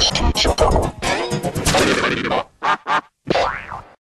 シテ者ショタ。